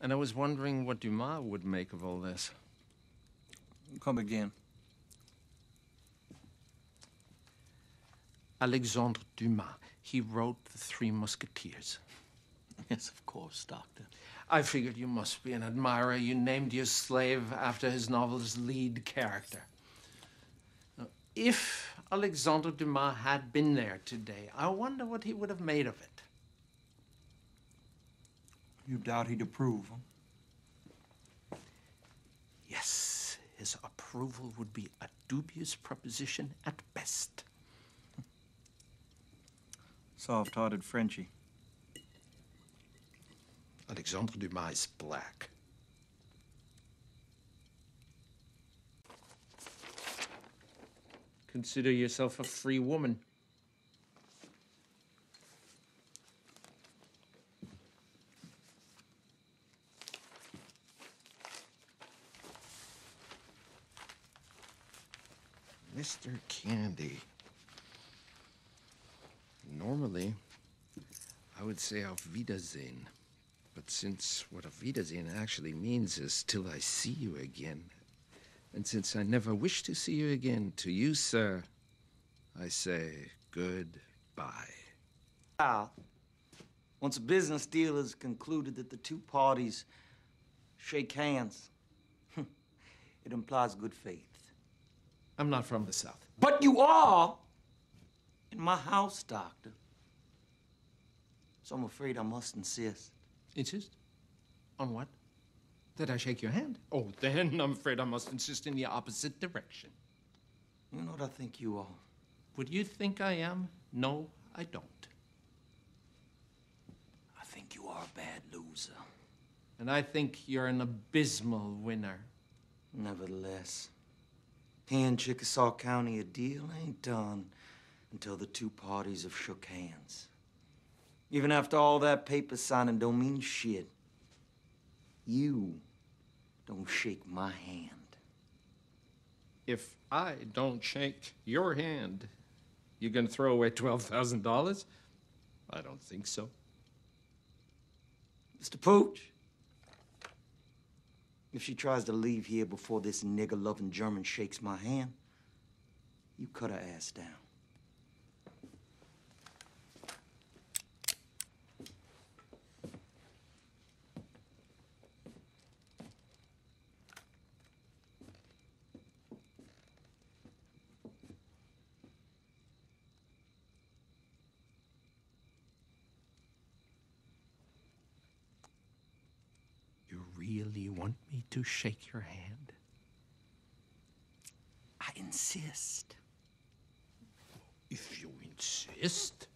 And I was wondering what Dumas would make of all this. Come again. Alexandre Dumas. He wrote The Three Musketeers. Yes, of course, Doctor. I figured you must be an admirer. You named your slave after his novel's lead character. Now, if Alexandre Dumas had been there today, I wonder what he would have made of it. You doubt he'd approve, huh? Yes, his approval would be a dubious proposition at best. Soft-hearted Frenchie. Alexandre Dumas is black. Consider yourself a free woman. Mr. Candie. Normally, I would say auf Wiedersehen. But since what auf Wiedersehen actually means is till I see you again, and since I never wish to see you again, to you, sir, I say goodbye. Al, once a business deal is concluded that the two parties shake hands, it implies good faith. I'm not from the South. But you are in my house, Doctor. So I'm afraid I must insist. Insist? On what? That I shake your hand? Oh, then I'm afraid I must insist in the opposite direction. You know what I think you are? Would you think I am? No, I don't. I think you are a bad loser. And I think you're an abysmal winner. Nevertheless, in Chickasaw County, a deal ain't done until the two parties have shook hands. Even after all that paper signing don't mean shit. You don't shake my hand. If I don't shake your hand, you gonna throw away $12,000? I don't think so. Mr. Pooch, if she tries to leave here before this nigger loving German shakes my hand, you cut her ass down. You really you want me to shake your hand? I insist. If you insist.